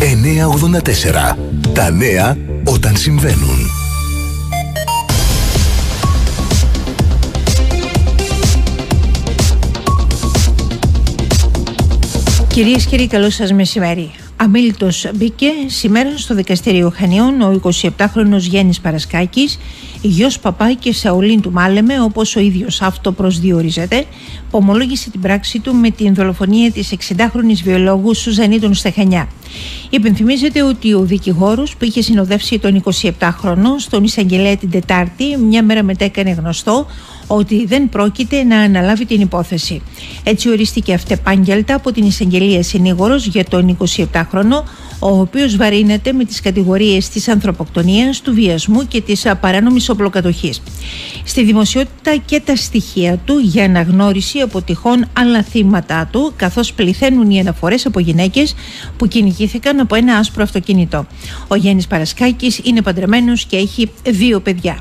984. Τα νέα όταν συμβαίνουν. Κυρίες και κύριοι, καλό σας μεσημέρι. Αμήλυτο μπήκε σήμερα στο δικαστήριο Χανιών ο 27χρονο Γέννη Παρασκάκης, γιος Παπά και Σαολίν του Μάλεμε, όπως ο ίδιος αυτό προσδιορίζεται, που ομολόγησε την πράξη του με την δολοφονία της 60χρονη βιολόγου Σουζανίτων Στεχανιά. Υπενθυμίζεται ότι ο δικηγόρος που είχε συνοδεύσει τον 27χρονο στον Ισαγγελέα την Τετάρτη, μια μέρα μετά έκανε γνωστό ότι δεν πρόκειται να αναλάβει την υπόθεση. Έτσι ορίστηκε αυτεπάγγελτα από την εισαγγελία συνήγορος για τον 27χρονο, ο οποίος βαρύνεται με τις κατηγορίες της ανθρωποκτονίας, του βιασμού και της παράνομης οπλοκατοχής. Στη δημοσιότητα και τα στοιχεία του για αναγνώριση από τυχόν άλλα θύματα του, καθώς πληθαίνουν οι αναφορές από γυναίκες που κυνηγήθηκαν από ένα άσπρο αυτοκίνητο. Ο Γιάννης Παρασκάκης είναι παντρεμένος και έχει δύο παιδιά.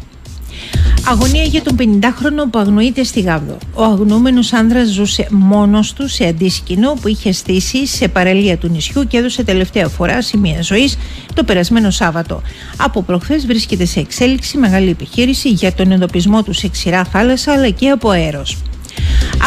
Αγωνία για τον 50χρονο που αγνοείται στη Γάβδο. Ο αγνοούμενος άνδρας ζούσε μόνος του σε αντίσκηνο που είχε στήσει σε παραλία του νησιού και έδωσε τελευταία φορά σημεία ζωής το περασμένο Σάββατο. Από προχθές βρίσκεται σε εξέλιξη μεγάλη επιχείρηση για τον εντοπισμό του σε ξηρά θάλασσα αλλά και από αέρος.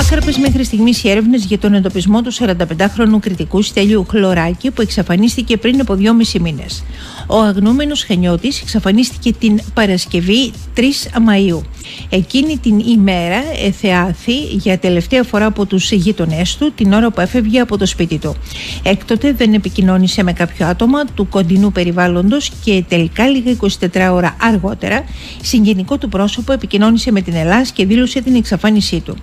Άκραπες μέχρι στιγμής οι έρευνες για τον εντοπισμό του 45χρονου κριτικού Στέλιου Χλωράκη που εξαφανίστηκε πριν από δυόμισι μήνες. Ο αγνούμενος Χανιώτης εξαφανίστηκε την Παρασκευή 3 Μαΐου. Εκείνη την ημέρα εθεάθη για τελευταία φορά από τους γείτονές του την ώρα που έφευγε από το σπίτι του. Έκτοτε δεν επικοινώνησε με κάποιο άτομα του κοντινού περιβάλλοντος και τελικά λίγα 24 ώρα αργότερα συγγενικό του πρόσωπο επικοινώνησε με την Ελλάδα και δήλωσε την εξαφάνισή του.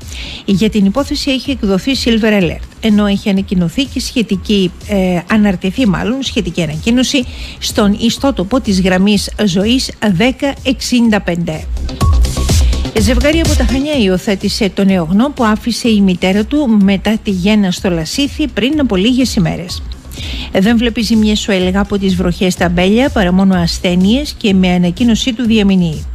Για την υπόθεση έχει εκδοθεί Silver Alert ενώ έχει ανακοινωθεί και σχετική, ε, αναρτηθεί μάλλον σχετική ανακοίνωση στον ιστότοπο της γραμμής ζωής 1065. Ζευγάρι από τα Χανιά υιοθέτησε τον νεογνώ που άφησε η μητέρα του μετά τη γέννα στο Λασίθι πριν από λίγες ημέρες. Δεν βλέπει ζημιές σου έλεγα από τις βροχές στα μπέλια παρά μόνο ασθένειες και με ανακοίνωσή του διαμηνύει.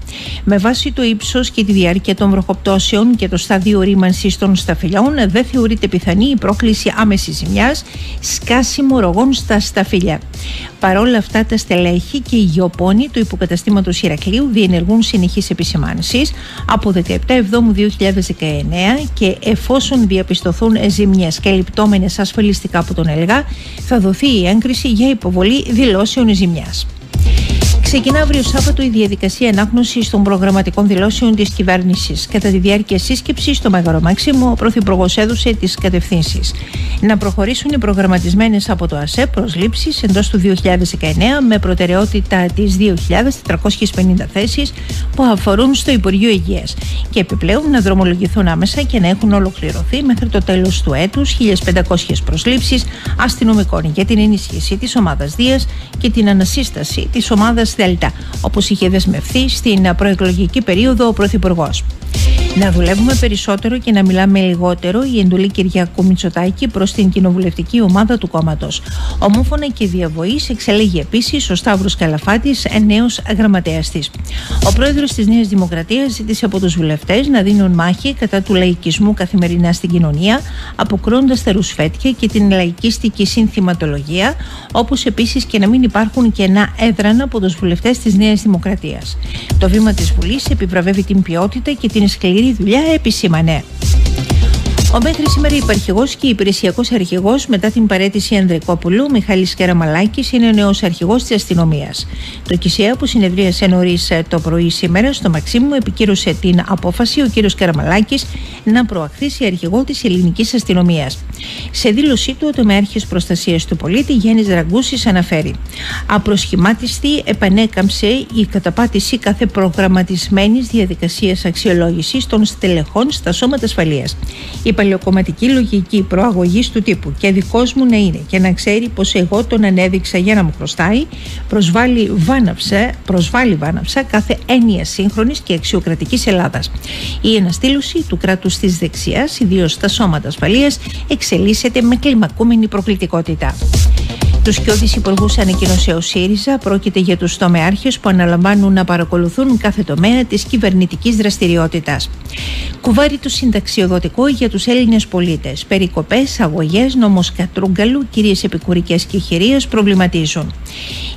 Με βάση το ύψος και τη διάρκεια των βροχοπτώσεων και το στάδιο ρήμανσης των σταφυλιών, δεν θεωρείται πιθανή η πρόκληση άμεσης ζημιάς, σκάσιμο ρογών στα σταφυλιά. Παρόλα αυτά, τα στελέχη και οι γεωπόνοι του υποκαταστήματος Ηρακλείου διενεργούν συνεχείς επισημάνσεις από 17 Εβδόμου 2019 και εφόσον διαπιστωθούν ζημιές καλυπτόμενε ασφαλιστικά από τον ΕΛΓΑ, θα δοθεί η έγκριση για υποβολή δηλώσεων ζημιάς. Ξεκινά αύριο Σάββατο η διαδικασία ανάγνωση των προγραμματικών δηλώσεων της κυβέρνησης. Κατά τη διάρκεια σύσκεψης στο Μέγαρο Μάξιμο, ο Πρωθυπουργός έδωσε τις κατευθύνσεις. Να προχωρήσουν οι προγραμματισμένες από το ΑΣΕ προσλήψει εντός του 2019 με προτεραιότητα τις 2.450 θέσεις που αφορούν στο Υπουργείο Υγείας. Και επιπλέον να δρομολογηθούν άμεσα και να έχουν ολοκληρωθεί μέχρι το τέλος του έτους 1.500 προσλήψεις αστυνομικών για την ενίσχυση της ομάδας Δίας και την ανασύσταση της ομάδας Δέλτα, όπως είχε δεσμευθεί στην προεκλογική περίοδο ο Πρωθυπουργός. Να δουλεύουμε περισσότερο και να μιλάμε λιγότερο η εντολή Κυριακού Μητσοτάκη προς την κοινοβουλευτική ομάδα του κόμματος. Ομόφωνα και διαβοής εξελέγει επίσης ο Σταύρος Καλαφάτης, νέος γραμματέας της. Ο πρόεδρος της Νέας Δημοκρατίας ζήτησε από τους βουλευτές να δίνουν μάχη κατά του λαϊκισμού καθημερινά στην κοινωνία, αποκρώντα τα ρουσφέτια και την λαϊκίστικη συνθηματολογία, όπως επίσης και να μην υπάρχουν κενά έδρανα από τους βουλευτές της Νέας Δημοκρατίας. Το βήμα της Βουλής επιβραβεύει την ποιότητα και την σκληρή δουλειά, επισήμανε. Ο μέχρι σήμερα υπαρχηγός και υπηρεσιακός αρχηγός μετά την παρέτηση Ανδρικόπουλου, Μιχάλης Κεραμαλάκης, είναι ο νέος αρχηγός της αστυνομίας. Το ΚΙΣΕΑ που συνεδρίασε νωρίς ε, το πρωί σήμερα στο Μαξίμου επικύρωσε την απόφαση ο κύριος Κεραμαλάκης να προαχθήσει αρχηγό της ελληνικής αστυνομίας. Σε δήλωσή του, ο τομέαρχη προστασίας του πολίτη Γιάννης Ραγκούσης αναφέρει: Απροσχημάτιστη επανέκαμψε η καταπάτηση κάθε προγραμματισμένης διαδικασίας αξιολόγησης των στελεχών στα σώματα ασφαλείας παλαιοκομματική λογική προαγωγής του τύπου και δικός μου να είναι και να ξέρει πως εγώ τον ανέδειξα για να μου χρωστάει, προσβάλλει βάναυσα, προσβάλλει βάναυσα κάθε έννοια σύγχρονης και αξιοκρατικής Ελλάδας. Η αναστήλωση του κράτους της δεξιάς, ιδίως στα σώματα ασφαλείας, εξελίσσεται με κλιμακούμενη προκλητικότητα. Τους κοιόδη υπουργούς ανακοίνωσε ο ΣΥΡΙΖΑ πρόκειται για τους τομεάρχες που αναλαμβάνουν να παρακολουθούν κάθε τομέα της κυβερνητικής δραστηριότητας. Κουβάρι του συνταξιοδοτικό για τους Έλληνες πολίτες. Περικοπές, αγωγές, νόμο Κατρούγκαλου, κυρίες επικουρικές και χειρίες προβληματίζουν.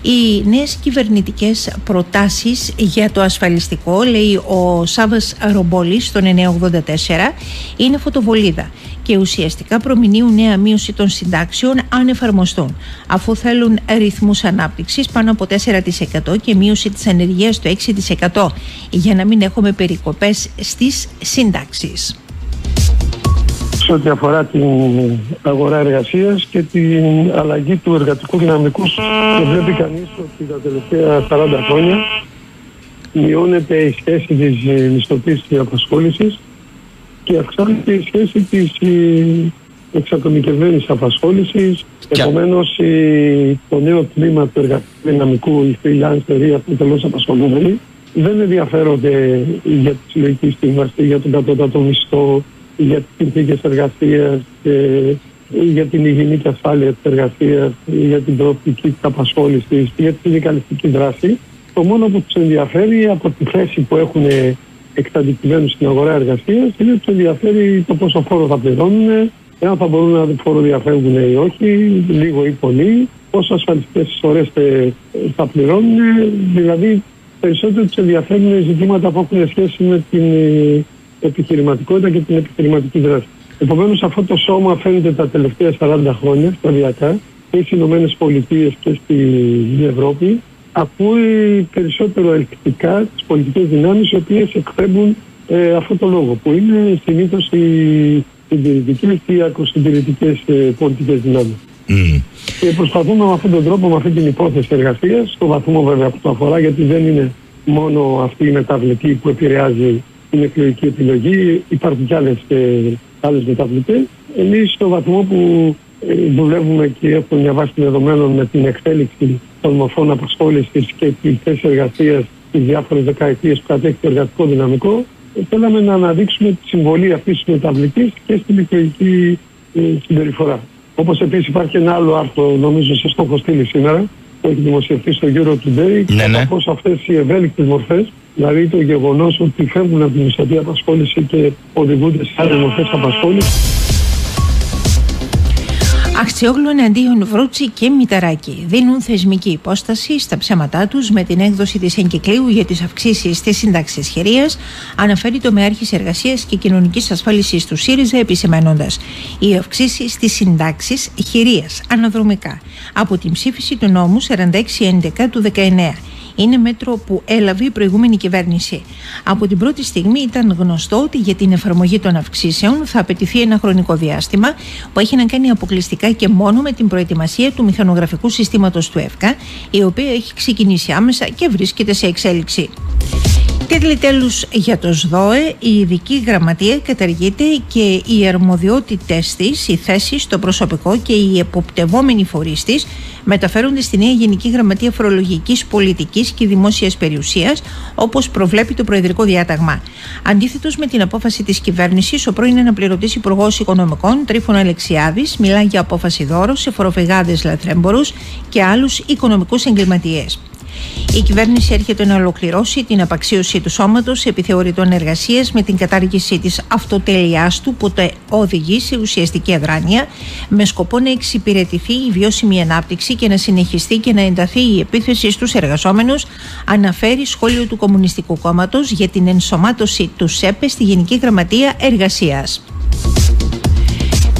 Οι νέες κυβερνητικές προτάσεις για το ασφαλιστικό, λέει ο Σάβας Ρομπόλης στον 984, είναι φωτοβολίδα και ουσιαστικά προμηνύουν νέα μείωση των συντάξεων αν εφαρμοστούν, αφού θέλουν ρυθμούς ανάπτυξης πάνω από 4% και μείωση της ανεργίας στο 6% για να μην έχουμε περικοπές στις συντάξεις. Σε ό,τι αφορά την αγορά εργασίας και την αλλαγή του εργατικού δυναμικού, και βλέπει κανείς ότι τα τελευταία 40 χρόνια μειώνεται η σχέση της μισθωτής απασχόλησης και αυξάνεται η σχέση της εξατομικευμένης απασχόλησης. Και... Επομένως το νέο κλίμα του εργατικού δυναμικού, οι freelancer ή αυτοί τελώς απασχολούμενοι, δεν ενδιαφέρονται για τη συλλογική σύμβαση, για τον κατώτατο μισθό, για τις συνθήκες εργασίας, για την υγιεινή και ασφάλεια της εργασίας, για την προοπτική της απασχόλησης, για τη συνδικαλιστική δράση. Το μόνο που τους ενδιαφέρει από τη θέση που έχουν εκταντικημένου στην αγορά εργασίας είναι ότι τους ενδιαφέρει το πόσο φόρο θα πληρώνουν, εάν θα μπορούν να φοροδιαφεύγουν ή όχι, λίγο ή πολύ, πόσο ασφαλιστικές εισφορές θα πληρώνουν. Δηλαδή, περισσότερο τους ενδιαφέρουν ζητήματα που έχουν σχέση με την ε, επιχειρηματικότητα και την επιχειρηματική δράση. Επομένως, αυτό το σώμα φαίνεται τα τελευταία 40 χρόνια σταδιακά και στις Ηνωμένες Πολιτείες και στην Ευρώπη ακούει περισσότερο ελκτικά τις πολιτικές δυνάμεις οι οποίες εκπέμπουν ε, αυτό το λόγο, που είναι συνήθως οι συντηρητικέ ή ακροσυντηρητικέ ε, πολιτικές δυνάμεις. Mm. Και προσπαθούμε με αυτόν τον τρόπο, με αυτή την υπόθεση εργασίας, στο βαθμό βέβαια που το αφορά, γιατί δεν είναι μόνο αυτή η μεταβλητή που επηρεάζει την εκλογική επιλογή, υπάρχουν και άλλες άλλες μεταβλητέ. Εμείς, στο βαθμό που ε, δουλεύουμε και έχουμε μια βάση δεδομένων με την εξέλιξη των μορφών απασχόλησης και της θέσης εργασίας τι διάφορες δεκαετίες που κατέχει το εργατικό δυναμικό, θέλαμε να αναδείξουμε τη συμβολή αυτής της μεταβλητής και στην εκλογική ε, συμπεριφορά. Όπως επίσης υπάρχει ένα άλλο άρθρο, νομίζω, σε στόχο στήλη σήμερα, που έχει δημοσιευτεί στο Euro Today, ναι, ναι. πώ αυτές οι ευέλικτες μορφές, δηλαδή το γεγονός ότι φεύγουν από την μισθωτή απασχόληση και οδηγούνται σε άλλες μορφές απασχόλησης, Αχτσιόγλου εναντίον Βρούτσι και Μηταράκη δίνουν θεσμική υπόσταση στα ψέματά τους με την έκδοση της εγκυκλίου για τις αυξήσεις της σύνταξης χειρία, αναφέρει το Μεάρχη Εργασίας και Κοινωνικής Ασφάλισης του ΣΥΡΙΖΑ, επισημένοντα οι αυξήσεις στι συντάξει χειρία αναδρομικά από την ψήφιση του νόμου 4611 του 19 είναι μέτρο που έλαβε η προηγούμενη κυβέρνηση. Από την πρώτη στιγμή ήταν γνωστό ότι για την εφαρμογή των αυξήσεων θα απαιτηθεί ένα χρονικό διάστημα που έχει να κάνει αποκλειστικά και μόνο με την προετοιμασία του μηχανογραφικού συστήματος του ΕΦΚΑ, η οποία έχει ξεκινήσει άμεσα και βρίσκεται σε εξέλιξη. Τίτλοι τέλους για το ΣΔΟΕ, η ειδική γραμματεία καταργείται και οι αρμοδιότητες της, οι θέσεις στο προσωπικό και οι εποπτευόμενοι φορείς της μεταφέρονται στη νέα Γενική Γραμματεία Φορολογικής Πολιτικής και Δημόσιας Περιουσίας, όπως προβλέπει το Προεδρικό Διάταγμα. Αντίθετος με την απόφαση της κυβέρνησης, ο πρώην αναπληρωτής Υπουργός Οικονομικών, Τρίφωνα Αλεξιάδης, μιλά για απόφαση δώρος σε φοροφυγάδες λαθρέμπορους και άλλους οικονομικούς εγκληματίες. Η κυβέρνηση έρχεται να ολοκληρώσει την απαξίωση του σώματος επιθεωρητών εργασίας με την κατάργηση της αυτοτέλειά του που το οδηγεί σε ουσιαστική αδράνεια με σκοπό να εξυπηρετηθεί η βιώσιμη ανάπτυξη και να συνεχιστεί και να ενταθεί η επίθεση στους εργαζόμενους, αναφέρει σχόλιο του Κομμουνιστικού Κόμματος για την ενσωμάτωση του ΣΕΠΕ στη Γενική Γραμματεία Εργασίας.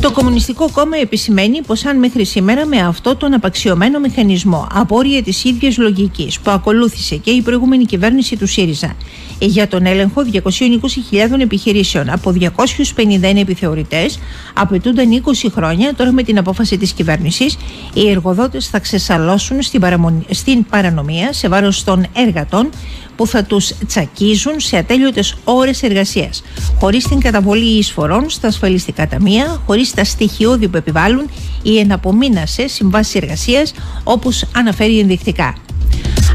Το Κομμουνιστικό Κόμμα επισημαίνει πως αν μέχρι σήμερα με αυτό τον απαξιωμένο μηχανισμό, απόρρια της ίδιας λογικής που ακολούθησε και η προηγούμενη κυβέρνηση του ΣΥΡΙΖΑ για τον έλεγχο 220.000 επιχειρήσεων από 251 επιθεωρητές, απαιτούνταν 20 χρόνια. Τώρα με την απόφαση της κυβέρνησης, οι εργοδότες θα ξεσαλώσουν στην, στην παρανομία σε βάρος των εργατών που θα τους τσακίζουν σε ατέλειωτες ώρες εργασίας, χωρίς την καταβολή εισφορών στα ασφαλιστικά ταμεία, χωρίς τα στοιχειώδη που επιβάλλουν οι εναπομείνασες συμβάσεις εργασίας, όπως αναφέρει ενδεικτικά.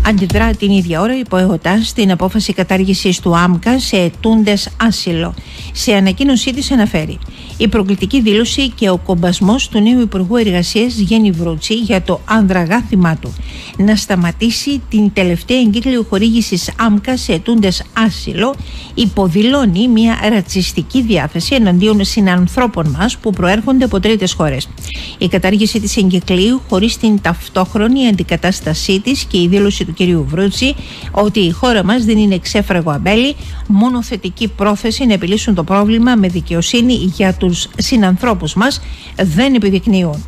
Αντιδρά την ίδια ώρα η ΠΟΕΟΤΑ στην απόφαση κατάργησης του ΆΜΚΑ σε ετούντες άσυλο. Σε ανακοίνωσή της αναφέρει: η προκλητική δήλωση και ο κομπασμός του νέου Υπουργού Εργασίας Γέννη Βρούτσι για το ανδραγάθημά του να σταματήσει την τελευταία εγκύκλιο χορήγησης άμκας σε αιτούντε άσυλο υποδηλώνει μια ρατσιστική διάθεση εναντίον συνανθρώπων μας που προέρχονται από τρίτες χώρες. Η κατάργηση της εγκυκλίου χωρίς την ταυτόχρονη αντικατάστασή της και η δήλωση του κυρίου Βρούτσι ότι η χώρα μας δεν είναι ξέφραγο αμπέλι, μόνο θετική πρόθεση να επιλύσουν το πρόβλημα με δικαιοσύνη για τους συνανθρώπους μας δεν επιδεικνύουν.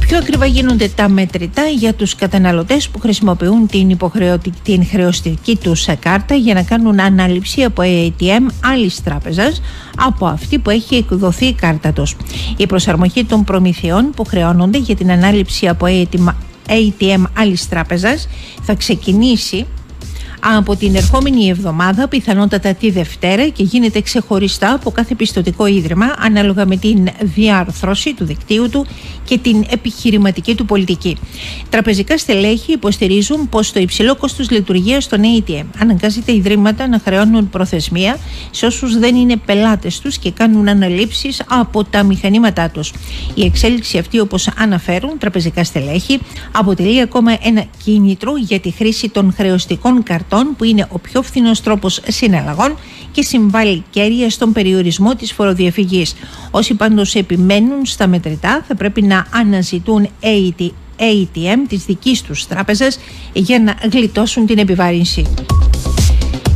Πιο ακριβά γίνονται τα μετρητά για τους καταναλωτές που χρησιμοποιούν την, υποχρεωτική, την χρεωστική τους κάρτα για να κάνουν ανάληψη από ATM άλλης τράπεζας από αυτή που έχει εκδοθεί η κάρτα τους. Η προσαρμογή των προμηθειών που χρεώνονται για την ανάληψη από ATM, ATM άλλης τράπεζας θα ξεκινήσει από την ερχόμενη εβδομάδα, πιθανότατα τη Δευτέρα και γίνεται ξεχωριστά από κάθε πιστοτικό ίδρυμα ανάλογα με την διάρθρωση του δικτύου του και την επιχειρηματική του πολιτική. Τραπεζικά στελέχη υποστηρίζουν πως το υψηλό κόστος λειτουργίας των ATM αναγκάζει τα ιδρύματα να χρεώνουν προθεσμία σε όσους δεν είναι πελάτες τους και κάνουν αναλήψεις από τα μηχανήματά τους. Η εξέλιξη αυτή, όπως αναφέρουν τραπεζικά στελέχη, αποτελεί ακόμα ένα κίνητρο για τη χρήση των χρεωστικών καρτών που είναι ο πιο φθηνός τρόπος συναλλαγών και συμβάλλει κέρια στον περιορισμό της φοροδιαφυγής. Όσοι πάντως επιμένουν στα μετρητά θα πρέπει να αναζητούν ATM της δικής τους τράπεζας για να γλιτώσουν την επιβάρυνση.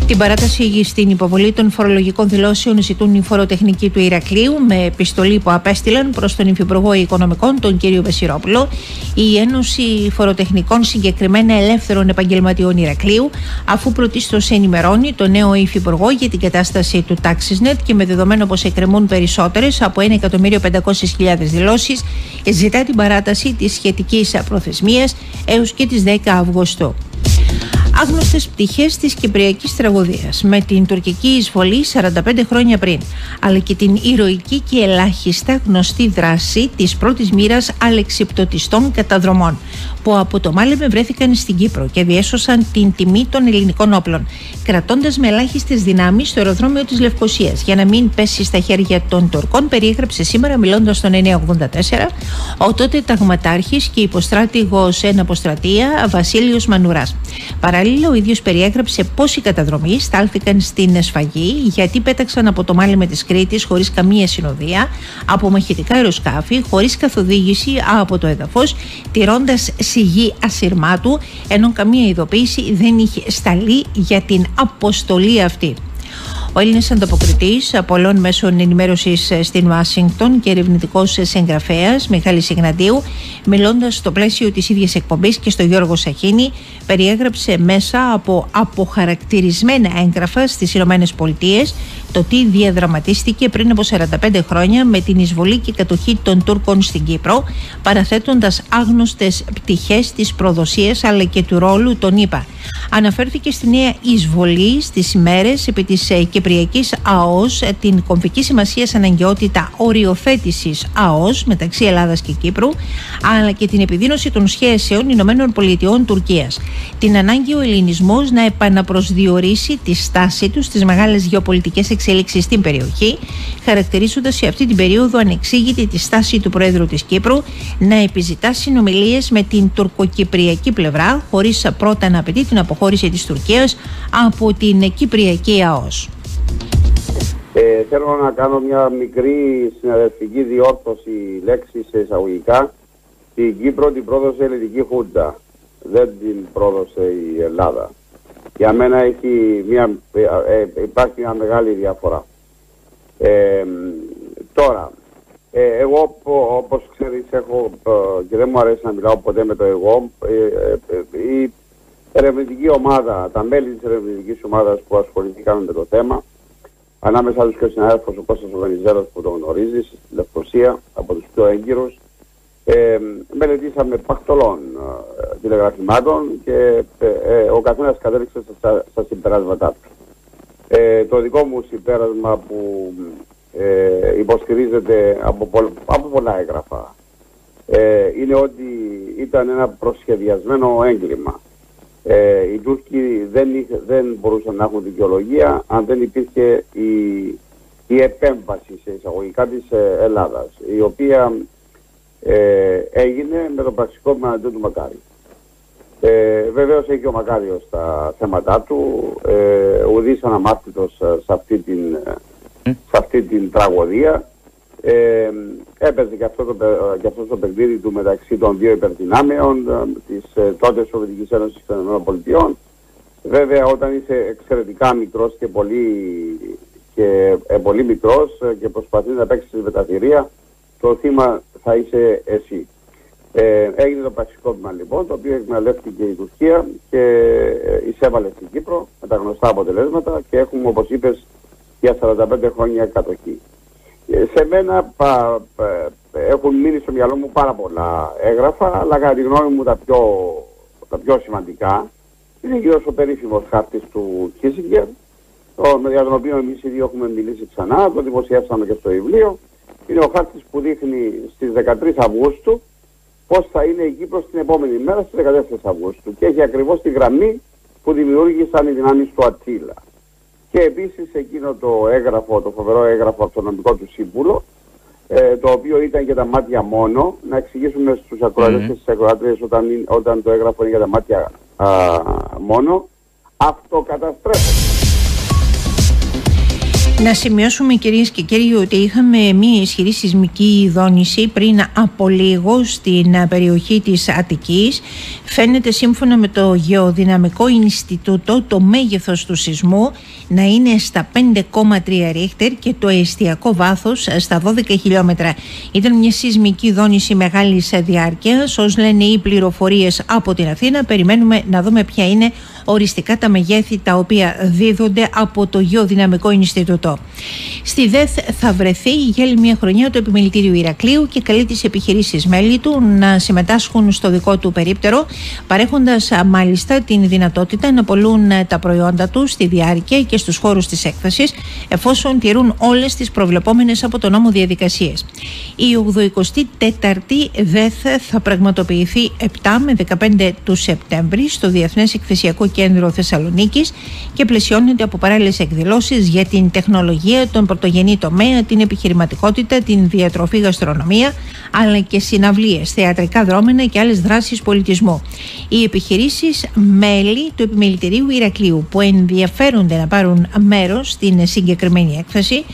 Την παράταση στην υποβολή των φορολογικών δηλώσεων ζητούν οι φοροτεχνικοί του Ηρακλείου με επιστολή που απέστειλαν προς τον Υφυπουργό Οικονομικών, τον κύριο Βεσιρόπουλο, η Ένωση Φοροτεχνικών Συγκεκριμένα Ελεύθερων Επαγγελματιών Ηρακλείου, αφού πρωτίστως ενημερώνει τον νέο Υφυπουργό για την κατάσταση του TaxisNet και με δεδομένο πως εκκρεμούν περισσότερες από 1.500.000 δηλώσεις, ζητά την παράταση της σχετικής προθεσμίας έως και τις 10 Αυγούστου άγνωστες πτυχές της κυπριακής τραγωδίας με την τουρκική εισβολή 45 χρόνια πριν αλλά και την ηρωική και ελάχιστα γνωστή δράση της πρώτης μοίρας αλεξιπτωτιστών καταδρομών που από το Μάλεμε βρέθηκαν στην Κύπρο και διέσωσαν την τιμή των ελληνικών όπλων κρατώντας με ελάχιστες δυνάμεις το αεροδρόμιο της Λευκοσίας για να μην πέσει στα χέρια των Τουρκών περιέγραψε σήμερα μιλώντας στον 984 ο τότε ταγματάρχης και υποστράτηγος εν αποστρατεία Βασίλειος Μανουράς. Παράλληλα, ο ίδιος περιέγραψε πώς οι καταδρομοί στάλθηκαν στην σφαγή γιατί πέταξαν από το μάλιμα της Κρήτης χωρίς καμία συνοδεία, από μαχητικά αεροσκάφη, χωρίς καθοδήγηση από το έδαφος, τηρώντας σιγή ασυρμάτου, ενώ καμία ειδοποίηση δεν είχε σταλεί για την αποστολή αυτή. Ο Έλληνα ανταποκριτής πολλών μέσων ενημέρωσης στην Ουάσιγκτον και ερευνητικός συγγραφέας Μιχάλης Ιγναντίου, μιλώντας στο πλαίσιο της ίδιας εκπομπής και στο Γιώργο Σαχίνη, περιέγραψε μέσα από αποχαρακτηρισμένα έγγραφα στις Ηνωμένες Πολιτείες το τι διαδραματίστηκε πριν από 45 χρόνια με την εισβολή και κατοχή των Τούρκων στην Κύπρο, παραθέτοντας άγνωστες πτυχές της προδοσίας αλλά και του ρόλου των ΗΠΑ. Αναφέρθηκε στη νέα εισβολή στις ημέρες επί της ε, Κυπριακής ΑΟΣ, ε, την κομβική σημασία αναγκαιότητα οριοθέτησης ΑΟΣ μεταξύ Ελλάδας και Κύπρου, αλλά και την επιδείνωση των σχέσεων Ηνωμένων Πολιτειών Τουρκίας. Την ανάγκη ο ελληνισμός να επαναπροσδιορίσει τη στάση του στις μεγάλες γεωπολιτικές εξέλιξει στην περιοχή, χαρακτηρίζοντας σε αυτή την περίοδο ανεξήγητη τη στάση του Πρόεδρου της Κύπρου να επιζητά συνομιλίες με την τουρκοκυπριακή πλευρά, χωρίς πρώτα να απαιτεί την αποχώρηση της Τουρκίας από την Κυπριακή ΑΟΣ. Ε, θέλω να κάνω μια μικρή συναδευτική διόρθωση λέξη σε εισαγωγικά. Στην Κύπρο την πρόδωσε η Ελληνική Χούντα. Δεν την πρόδωσε η Ελλάδα. Για μένα έχει μια, ε, ε, υπάρχει μια μεγάλη διαφορά. Ε, τώρα, εγώ όπως ξέρεις έχω και δεν μου αρέσει να μιλάω ποτέ με το εγώ η ερευνητική ομάδα, τα μέλη της ερευνητικής ομάδας που ασχοληθήκαν με το θέμα ανάμεσα τους και ο συνάδελφος ο Κώστας Οργανιζέρος που τον γνωρίζεις στη Λευκοσία από τους πιο έγκυρους ε, μελετήσαμε πακτολών ε, τηλεγραφημάτων και ε, ε, ο καθένας κατέληξε στα, στα συμπεράσματά του. Ε, το δικό μου συμπέρασμα που ε, υποστηρίζεται από, από πολλά έγγραφα είναι ότι ήταν ένα προσχεδιασμένο έγκλημα. οι Τούρκοι δεν, δεν μπορούσαν να έχουν δικαιολογία αν δεν υπήρχε η η επέμβαση σε εισαγωγικά της ε, Ελλάδας, η οποία ε, έγινε με το πραξικό μανατζό του Μακάρη. Ε, Βεβαίως έχει ο Μακάριος τα θέματα του, ε, ουδής αναμάρτητος σε αυτή την, σε αυτή την τραγωδία. Ε, έπαιζε και αυτό, το, και αυτό το παιχνίδι του μεταξύ των δύο υπερδυνάμεων ε, της ε, τότε Σοβιετικής Ένωσης των ΗΠΑ. Βέβαια όταν είσαι εξαιρετικά μικρός και πολύ, και, ε, πολύ μικρός ε, και προσπαθείς να παίξεις τη μεταφυρία, το θύμα θα είσαι εσύ. Ε, έγινε το πραξικόπημα λοιπόν, το οποίο εκμεταλλεύτηκε η Τουρκία και ε, εισέβαλε στην Κύπρο με τα γνωστά αποτελέσματα και έχουμε όπως είπες για 45 χρόνια κατοχή. Ε, σε μένα πα, έχουν μείνει στο μυαλό μου πάρα πολλά έγγραφα, αλλά κατά τη γνώμη μου τα πιο, τα πιο σημαντικά είναι γύρω ο περίφημος χάρτης του Κίσιγκερ, για τον οποίο εμείς οι δύο έχουμε μιλήσει ξανά, το δημοσιεύσαμε και στο βιβλίο. Είναι ο χάρτης που δείχνει στις 13 Αυγούστου πώς θα είναι η Κύπρος την επόμενη μέρα στις 14 Αυγούστου και έχει ακριβώς τη γραμμή που δημιούργησαν οι δυνάμεις του Ατήλα. Και επίσης εκείνο το έγγραφο, το φοβερό έγγραφο από το νομικό του σύμβουλο, ε, το οποίο ήταν για τα μάτια μόνο, να εξηγήσουμε στους ακροατές mm-hmm. και στις ακροατρίες όταν, όταν το έγγραφο είναι για τα μάτια α, μόνο, αυτοκαταστρέφεται. Να σημειώσουμε κυρίες και κύριοι ότι είχαμε μία ισχυρή σεισμική δόνηση πριν από λίγο στην περιοχή της Αττικής. Φαίνεται σύμφωνα με το Γεωδυναμικό Ινστιτούτο το μέγεθος του σεισμού να είναι στα 5,3 ρίχτερ και το εστιακό βάθος στα 12 χιλιόμετρα. Ήταν μια σεισμική δόνηση μεγάλης διάρκειας. Ως λένε οι πληροφορίες από την Αθήνα, περιμένουμε να δούμε ποια είναι οριστικά τα μεγέθη τα οποία δίδονται από το Γεωδυναμικό Ινστιτούτο. Στη ΔΕΘ θα βρεθεί για άλλη μια χρονιά το επιμελητήριο Ηρακλείου και καλεί τις επιχειρήσεις μέλη του να συμμετάσχουν στο δικό του περίπτερο, παρέχοντας μάλιστα την δυνατότητα να πολλούν τα προϊόντα τους στη διάρκεια και στους χώρους της έκθεση, εφόσον τηρούν όλες τις προβλεπόμενες από τον νόμο διαδικασίες. Η 84η ΔΕΘ θα πραγματοποιηθεί 7 με 15 του Σεπτέμβρη στο Διεθνές Εκθεσιακό Κέντρο Θεσσαλονίκης και πλαισιώνεται από παράλληλες εκδηλώσεις για την τεχνολογία, τον πρωτογενή τομέα, την επιχειρηματικότητα, την διατροφή γαστρονομία, αλλά και συναυλίες, θεατρικά δρόμενα και άλλες δράσεις πολιτισμού. Οι επιχειρήσεις μέλη του Επιμελητηρίου Ηρακλείου που ενδιαφέρονται να πάρουν μέρος στην συγκεκριμένη έκθεση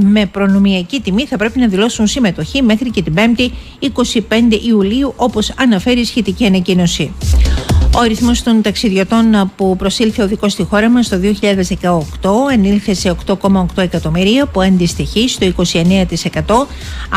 με προνομιακή τιμή θα πρέπει να δηλώσουν συμμετοχή μέχρι και την 5η 25 Ιουλίου όπως αναφέρει η σχετική ανακοίνωση. Ο ρυθμός των ταξιδιωτών που προσήλθε ο δικός στη χώρα μας το 2018 ενήλθε σε 8,8 εκατομμύρια που αντιστοιχεί στο 29%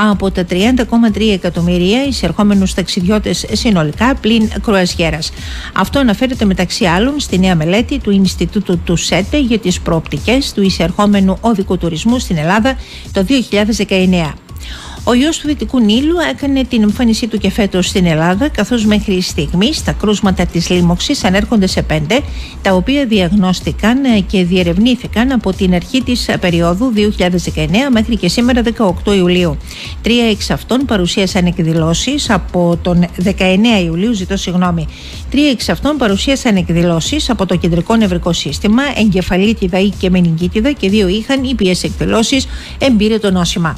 από τα 30,3 εκατομμύρια εισερχόμενους ταξιδιώτες συνολικά πλην κρουαζιέρας. Αυτό αναφέρεται μεταξύ άλλων στη νέα μελέτη του Ινστιτούτου του ΣΕΤΕ για τις προοπτικές του εισερχόμενου οδικού τουρισμού στην Ελλάδα το 2019. Ο ιό του Δυτικού Νείλου έκανε την εμφάνισή του και φέτος στην Ελλάδα, καθώς μέχρι στιγμής τα κρούσματα της λίμωξης ανέρχονται σε πέντε, τα οποία διαγνώστηκαν και διερευνήθηκαν από την αρχή της περίοδου 2019 μέχρι και σήμερα 18 Ιουλίου. Τρία εξ αυτών παρουσίασαν εκδηλώσεις από τον 19 Ιουλίου, ζητώ συγγνώμη. Τρία εξ αυτών παρουσίασαν εκδηλώσεις από το κεντρικό νευρικό σύστημα, εγκεφαλίτιδα ή και μενιγκίτιδα και δύο είχαν ήπιες εκδηλώσεις εμπειρετο νόσημα.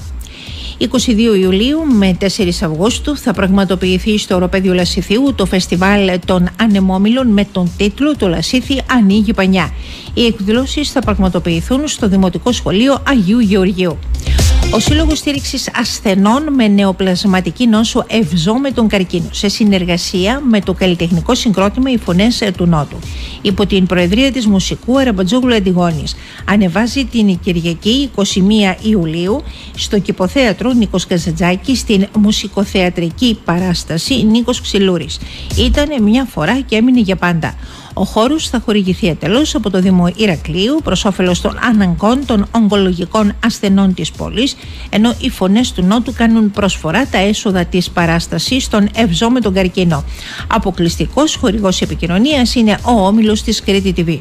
22 Ιουλίου με 4 Αυγούστου θα πραγματοποιηθεί στο Οροπέδιο Λασιθίου το φεστιβάλ των ανεμόμυλων με τον τίτλο «Το Λασίθι ανοίγει πανιά». Οι εκδηλώσεις θα πραγματοποιηθούν στο Δημοτικό Σχολείο Αγίου Γεωργίου. Ο Σύλλογος Στήριξης Ασθενών με Νεοπλασματική Νόσο Ευζώ με τον Καρκίνο, σε συνεργασία με το καλλιτεχνικό συγκρότημα Οι Φωνές του Νότου, υπό την Προεδρία της Μουσικού Αραμπατζόγλου Αντιγόνης, ανεβάζει την Κυριακή 21 Ιουλίου στο Κηποθέατρο Νίκος Καζατζάκη στην μουσικοθεατρική παράσταση Νίκος Ξυλούρης. Ήταν μια φορά και έμεινε για πάντα. Ο χώρος θα χορηγηθεί εντελώ από το Δήμο Ηρακλείου προς όφελος των αναγκών των ογκολογικών ασθενών της πόλης, ενώ οι φωνές του Νότου κάνουν προσφορά τα έσοδα της παράστασης στον Ευζώ με τον καρκίνο. Αποκλειστικός χορηγός επικοινωνίας είναι ο όμιλος της Κρήτη TV.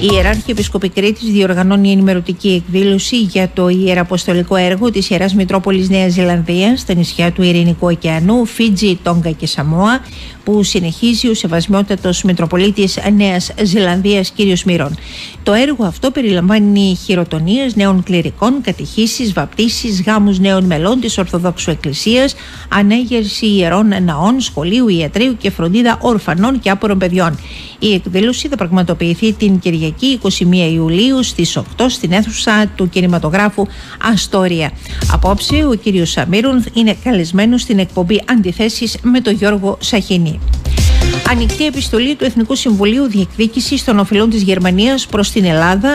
Η Ιεράρχη Επισκοπή Κρήτης διοργανώνει ενημερωτική εκδήλωση για το ιεραποστολικό έργο της Ιεράς Μητρόπολης Νέας Ζηλανδίας στα νησιά του Ειρηνικού ωκεανού, Φίτζι, Τόγκα και Σαμόα, που συνεχίζει ο Σεβασμιότατος Μητροπολίτης Νέας Ζηλανδίας κ. Μύρων. Το έργο αυτό περιλαμβάνει χειροτονίες νέων κληρικών, κατηχήσεις, βαπτίσεις, γάμους νέων μελών της Ορθοδόξου Εκκλησίας, ανέγερση ιερών ναών, σχολείου, ιατρίου και φροντίδα ορφανών και άπορων παιδιών. Η εκδήλωση θα πραγματοποιηθεί την Κυριακή 21 Ιουλίου στις 8 στην αίθουσα του κινηματογράφου Αστόρια. Απόψε ο κύριος Σαμίρουν είναι καλεσμένος στην εκπομπή Αντιθέσεις με τον Γιώργο Σαχίνη. Ανοιχτή επιστολή του Εθνικού Συμβουλίου Διεκδίκησης των Οφειλών της Γερμανίας προς την Ελλάδα,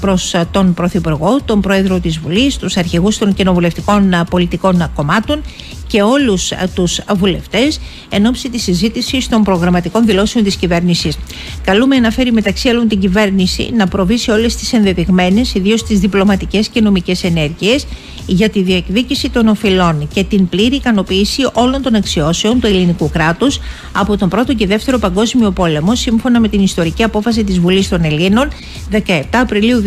προς τον Πρωθυπουργό, τον Πρόεδρο της Βουλής, τους αρχηγούς των κοινοβουλευτικών πολιτικών κομμάτων και όλους τους βουλευτές εν ώψη της συζήτησης των προγραμματικών δηλώσεων της κυβέρνησης. Καλούμε να φέρει μεταξύ άλλων την κυβέρνηση να προβεί σε όλες τις ενδεδειγμένες, ιδίως τις διπλωματικές και νομικές ενέργειες για τη διεκδίκηση των οφειλών και την πλήρη ικανοποίηση όλων των αξιώσεων του ελληνικού κράτους από τον Πρώτο και Δεύτερο Παγκόσμιο Πόλεμο, σύμφωνα με την ιστορική απόφαση της Βουλής των Ελλήνων 17 Απριλίου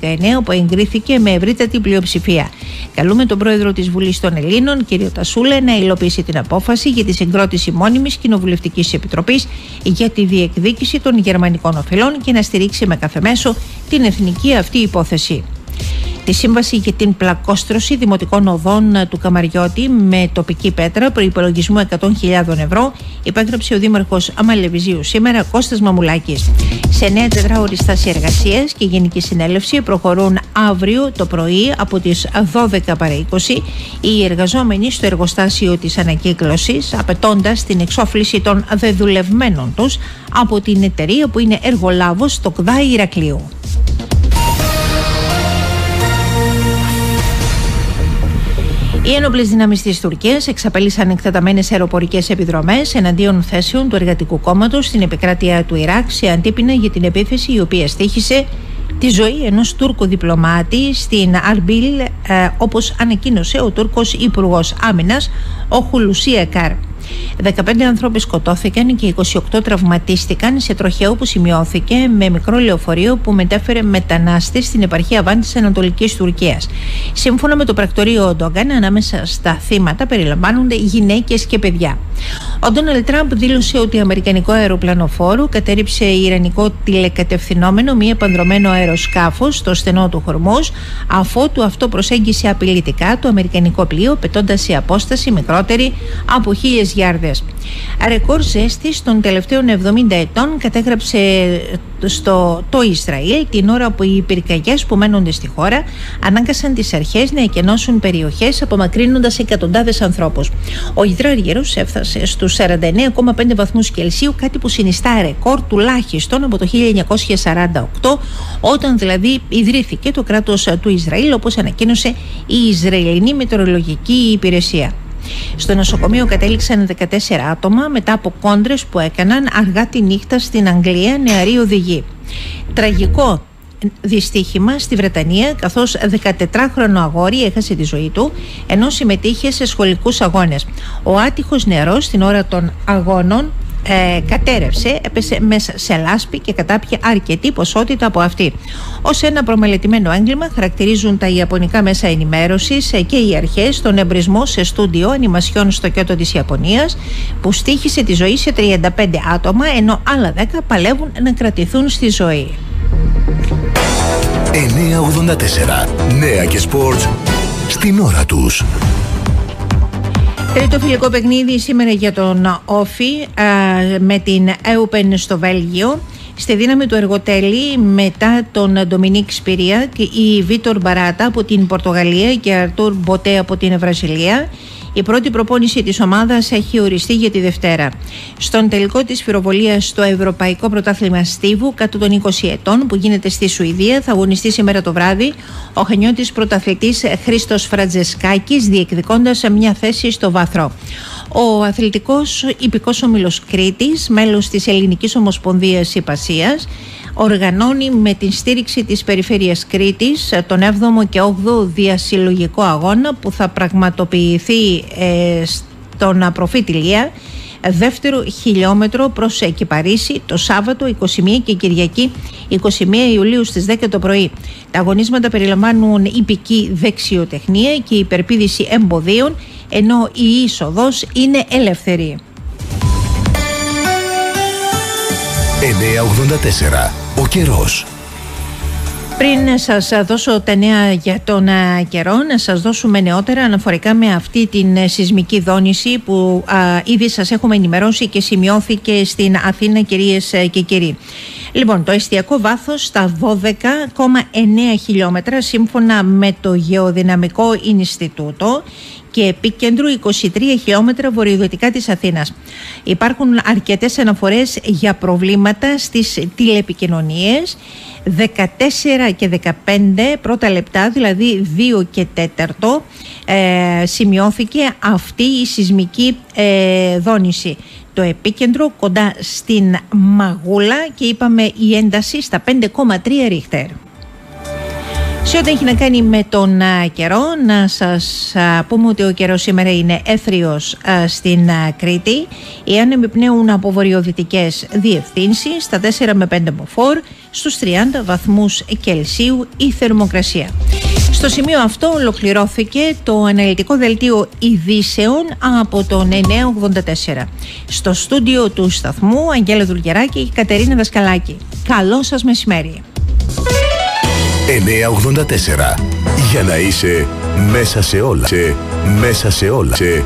2019, που εγκρίθηκε με ευρύτατη πλειοψηφία. Καλούμε τον Πρόεδρο της Βουλής των Ελλήνων, κ. Τασούλε, να υλοποιήσει την απόφαση για τη συγκρότηση μόνιμης κοινοβουλευτικής επιτροπής για τη διεκδίκηση των γερμανικών οφειλών και να στηρίξει με κάθε μέσο την εθνική αυτή υπόθεση. Τη σύμβαση για την πλακόστρωση δημοτικών οδών του Καμαριώτη με τοπική πέτρα προπολογισμού 100.000 ευρώ υπέγραψε ο Δήμαρχος Αμαλεβιζίου σήμερα Κώστας Μαμουλάκης. Σε νέα τετράωρη στάση εργασία και γενική συνέλευση προχωρούν αύριο το πρωί από τις 12 παρα 20 οι εργαζόμενοι στο εργοστάσιο της ανακύκλωσης, απαιτώντας την εξόφληση των δεδουλευμένων τους από την εταιρεία που είναι εργολάβος στο ΚΔΑ Ηρακλείου. Οι ένοπλες δυνάμεις της Τουρκίας εξαπέλυσαν εκτεταμένες αεροπορικές επιδρομές εναντίον θέσεων του Εργατικού Κόμματος στην επικράτεια του Ιράκ σε αντίπεινα για την επίθεση η οποία στήχησε τη ζωή ενός Τούρκου διπλωμάτη στην Αρμπίλ ε, όπως ανακοίνωσε ο Τούρκος Υπουργός Άμυνας ο Χουλουσία Καρ. 15 άνθρωποι σκοτώθηκαν και 28 τραυματίστηκαν σε τροχαίο που σημειώθηκε με μικρό λεωφορείο που μετέφερε μετανάστες στην επαρχία Βάν της Ανατολικής Τουρκίας. Σύμφωνα με το πρακτορείο Ντόγκαν, ανάμεσα στα θύματα περιλαμβάνονται γυναίκες και παιδιά. Ο Ντόναλτ Τραμπ δήλωσε ότι αμερικανικό αεροπλανοφόρο κατέριψε ιρανικό τηλεκατευθυνόμενο μη επανδρομένο αεροσκάφος στο στενό του Χορμός, αφότου αυτό προσέγγισε απειλητικά το αμερικανικό πλοίο, πετώντας σε απόσταση μικρότερη από χίλιες γιάρδες. Ρεκόρ ζέστης των τελευταίων 70 ετών κατέγραψε στο το Ισραήλ την ώρα που οι πυρκαγιές που μένονται στη χώρα ανάγκασαν τις αρχές να εκενώσουν περιοχές απομακρύνοντας εκατοντάδες ανθρώπους. Ο υδράργυρος έφτασε στους 49,5 βαθμούς Κελσίου κάτι που συνιστά ρεκόρ τουλάχιστον από το 1948 όταν δηλαδή ιδρύθηκε το κράτος του Ισραήλ όπως ανακοίνωσε η Ισραηλινή Μετεωρολογική Υπηρεσία. Στο νοσοκομείο κατέληξαν 14 άτομα μετά από κόντρες που έκαναν αργά τη νύχτα στην Αγγλία νεαρή οδηγή. Τραγικό δυστύχημα στη Βρετανία καθώς 14χρονο αγόρι έχασε τη ζωή του ενώ συμμετείχε σε σχολικούς αγώνες. Ο άτυχος νεαρός στην ώρα των αγώνων ε, κατέρευσε, έπεσε μέσα σε λάσπη και κατάπιε αρκετή ποσότητα από αυτή. Ω ένα προμελετημένο έγκλημα χαρακτηρίζουν τα Ιαπωνικά μέσα ενημέρωσης ε, και οι αρχές τον εμπρισμό σε στούντιο ανημασιών στο Κιώτο της Ιαπωνίας που στήχησε τη ζωή σε 35 άτομα ενώ άλλα 10 παλεύουν να κρατηθούν στη ζωή. 984 Νέα και σπορτς στην ώρα τους. Τρίτο φιλικό παιχνίδι σήμερα για τον Όφη με την Open στο Βέλγιο. Στη δύναμη του εργοτέλη μετά τον Ντομινίκ Σπυρία και η Βίτορ Μπαράτα από την Πορτογαλία και Αρτούρ Μποτέ από την Βραζιλία η πρώτη προπόνηση της ομάδας έχει οριστεί για τη Δευτέρα. Στον τελικό της πυροβολίας στο Ευρωπαϊκό Πρωτάθλημα Στίβου κάτω των 20 ετών που γίνεται στη Σουηδία θα αγωνιστεί σήμερα το βράδυ ο χανιώτης πρωταθλητής Χρήστος Φρατζεσκάκης διεκδικώντας μια θέση στο βάθρο. Ο αθλητικός υπηκός ομιλός Κρήτης, μέλος της Ελληνικής Ομοσπονδίας Υπασίας, οργανώνει με την στήριξη της Περιφέρειας Κρήτης ε, τον 7ο και 8ο διασυλλογικό αγώνα που θα πραγματοποιηθεί ε, στον Απροφή δεύτερο χιλιόμετρο προς εκεί Παρίσι το Σάββατο 21 και Κυριακή 21 Ιουλίου στις 10 το πρωί. Τα αγωνίσματα περιλαμβάνουν υπηκή δεξιοτεχνία και υπερπίδηση εμποδίων ενώ η είσοδος είναι ελεύθερη. 984. Ο καιρός. Πριν σας δώσω τα νέα για τον καιρό, να σας δώσουμε νεότερα αναφορικά με αυτή την ε, σεισμική δόνηση που α, ήδη σας έχουμε ενημερώσει και σημειώθηκε στην Αθήνα κυρίες ε, και κύριοι. Λοιπόν, το εστιακό βάθος στα 12,9 χιλιόμετρα σύμφωνα με το Γεωδυναμικό Ινστιτούτο και επίκεντρο 23 χιλιόμετρα βορειοδυτικά της Αθήνας. Υπάρχουν αρκετές αναφορές για προβλήματα στις τηλεπικοινωνίες 14 και 15 πρώτα λεπτά, δηλαδή 2 και 4 ε, σημειώθηκε αυτή η σεισμική ε, δόνηση. Το επίκεντρο κοντά στην Μαγούλα και είπαμε η ένταση στα 5,3 ρίχτερ. Σε ό,τι έχει να κάνει με τον καιρό, να σας πούμε ότι ο καιρός σήμερα είναι έθριος στην Κρήτη. Οι άνεμοι πνέουν από βορειοδυτικές διευθύνσεις, στα 4 με 5 μποφόρ, στους 30 βαθμούς Κελσίου η θερμοκρασία. Στο σημείο αυτό ολοκληρώθηκε το αναλυτικό δελτίο ειδήσεων από το 984. Στο στούντιο του σταθμού Αγγέλα Δουλγεράκη και Κατερίνα Δασκαλάκη. Καλό σας μεσημέρι. 984. Για να είσαι μέσα σε όλα. Σε, μέσα σε όλα. Σε,